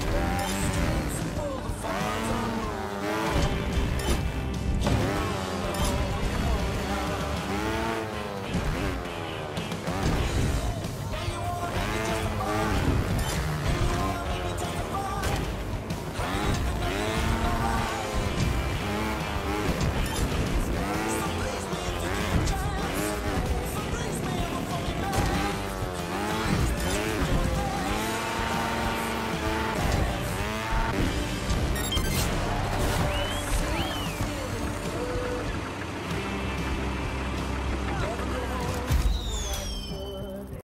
Yeah.